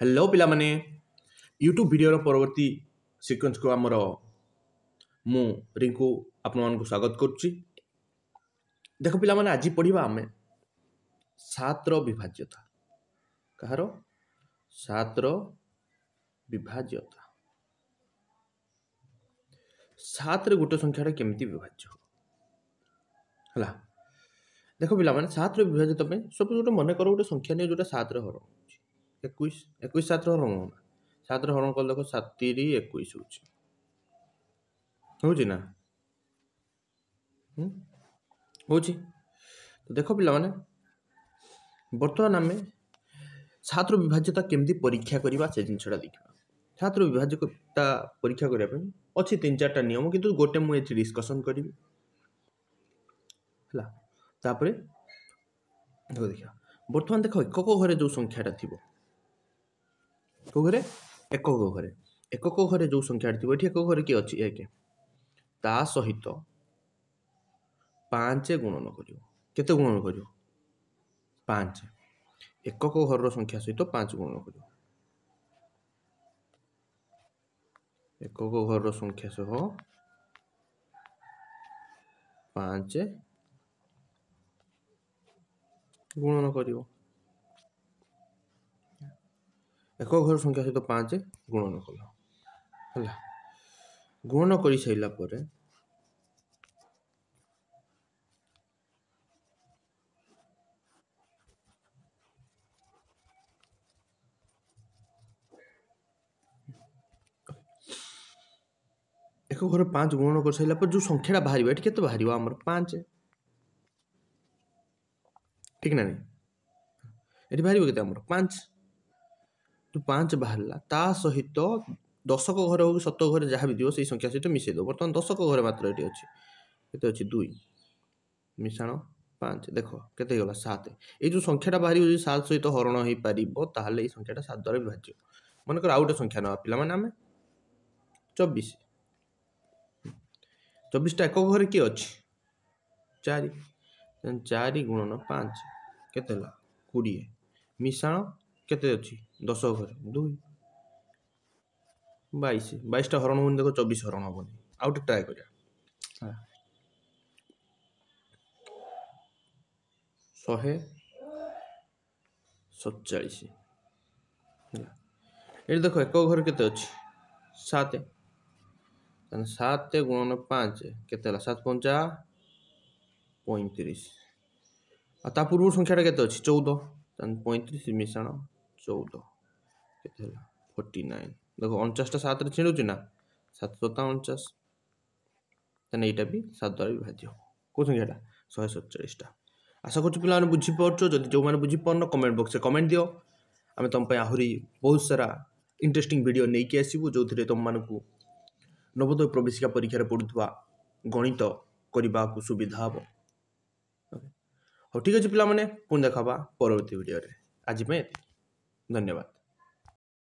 hello पाने YouTube भिडर परवर्त sequence को आमर मु रिंकु आपण स्वागत करुच्ची देख पाने आज पढ़ा आम सतर विभाज्यता कहार सतर विभाज्यता सतर गोटे संख्या केमती विभाज्य है देख पाने सतर विभाज्यता सब गोटे मन कर गोटे संख्या नहीं जो सतर हर একুশ একুশ সাতর হরণ না সাতর হরণ কলে দেখো সাত তিরি একুশ হচ্ছে হচ্ছে না হচ্ছে তো দেখো পিলামানে বর্তমান আমি ছাত্র বিভাজ্যতা কেমতি পরীক্ষা করা সে জিনিসটা দেখা ছাত্র বিভাজ্যতা পরীক্ষা করা অছি তিন চারটা নিয়ম কিন্তু গোটে মু এটি ডিসকসন করিবি ହେଲା ତାପରେ ଦେଖ ଦେଖିବା ବର୍ତ୍ତମାନ ଦେଖ ଏକକ ଘରେ ଯେଉଁ ସଂଖ୍ୟାଟା ଥିବ କେଉଁ ଘରେ ଏକକ ଘରେ ଏକକ ଘରେ ଯେଉଁ ସଂଖ୍ୟାଟି ଥିବ ଏଠି ଏକକ ଘରେ କିଏ ଅଛି ଏକ ତା ସହିତ ପାଞ୍ଚ ଗୁଣନ କରିବ କେତେ ଗୁଣନ କରିବ ପାଞ୍ଚ ଏକକ ଘରର ସଂଖ୍ୟା ସହିତ ପାଞ୍ଚ ଗୁଣନ କରିବ ଏକକ ଘରର ସଂଖ୍ୟା ସହ ପାଞ୍ଚ ଗୁଣନ କରିବ একক ଘର ସଂଖ୍ୟା ସହିତ ପାଞ୍ଚ ଗୁଣନ କଲ ହେଲା ଗୁଣନ କରିସାରିଲା ପରେ ଏକ ଘର ପାଞ୍ଚ ଗୁଣନ କରିସାରିଲା ପରେ ଯେଉଁ ସଂଖ୍ୟାଟା ବାହାରିବ ଏଠି କେତେ ବାହାରିବ ଆମର ପାଞ୍ଚ ଠିକ୍ ନା ନାହିଁ ଏଠି ବାହାରିବ କେତେ ଆମର ପାଞ୍ଚ ପାଞ୍ଚ ବାହାରିଲା ତା ସହିତ ଦଶକ ଘର ହେଉ ଶତକ ଘରେ ଯାହା ବି ଥିବ ସେଇ ସଂଖ୍ୟା ସହିତ ମିଶେଇ ଦେବ ବର୍ତ୍ତମାନ ଦଶକ ଘରେ ମାତ୍ର ଏଠି ଅଛି କେତେ ଅଛି ଦୁଇ ମିଶାଣ ପାଞ୍ଚ ଦେଖ କେତେ ହେଇଗଲା ସାତ ଏଇ ଯେଉଁ ସଂଖ୍ୟାଟା ବାହାରିବ ଯଦି ସାତ ସହିତ ହରଣ ହେଇପାରିବ ତାହେଲେ ଏଇ ସଂଖ୍ୟାଟା ସାତ ଦ୍ୱାରା ବିଭାଜ୍ୟ ମନେକର ଆଉ ଗୋଟେ ସଂଖ୍ୟା ନେବା ପିଲାମାନେ ଆମେ ଚବିଶ ଚବିଶଟା ଏକ ଘରେ କିଏ ଅଛି ଚାରି ଚାରି ଗୁଣନ ପାଞ୍ଚ କେତେ ହେଲା କୋଡ଼ିଏ ମିଶାଣ କେତେ ଅଛି ଦଶ ଘରେ ଦୁଇ বাইশ বাইশটা হরণ হবনি দেখো চব্বিশ হরণ হবনি আউ টিকে ট্রাই করিয়া হ্যাঁ শহে সতচাশ এটি দেখো এক ঘরে কেতে অছি সাত তাহলে সাত গুণন পাঁচ কেতে হল সাত পঞ্চা পঁয়ত্রিশ আর তা পূর্ব সংখ্যাটা কেতে অছি চৌদ তাহলে পঁয়ত্রিশ মিশ্রণ চৌদ କେତେ ହେଲା ଫୋର୍ଟି ନାଇନ୍ ଦେଖ ଅଣଚାଶଟା ସାତରେ ଛିଣ୍ଡୁଛି ନା ସାତ ସତା ଅଣଚାଶ ତାହେଲେ ଏଇଟା ବି ସାତ ଦ୍ୱାରା ବିଭାଜ୍ୟ କେଉଁ ସଂଖ୍ୟାଟା ଶହେ ସତଚାଳିଶଟା ଆଶା କରୁଛି ପିଲାମାନେ ବୁଝିପାରୁଛ ଯଦି ଯେଉଁମାନେ ବୁଝିପାରୁନ କମେଣ୍ଟ ବକ୍ସରେ କମେଣ୍ଟ ଦିଅ ଆମେ ତୁମ ପାଇଁ ଆହୁରି ବହୁତ ସାରା ଇଣ୍ଟରେଷ୍ଟିଂ ଭିଡ଼ିଓ ନେଇକି ଆସିବୁ ଯେଉଁଥିରେ ତୁମମାନଙ୍କୁ ନବୋଦୟ ପ୍ରବେଶିକା ପରୀକ୍ଷାରେ ପଡ଼ୁଥିବା ଗଣିତ କରିବାକୁ ସୁବିଧା ହେବ ହଉ ଠିକ୍ ଅଛି ପିଲାମାନେ ପୁଣି ଦେଖା ହେବା ପରବର୍ତ୍ତୀ ଭିଡ଼ିଓରେ ଆଜି ପାଇଁ ଏତିକି 懂了吧？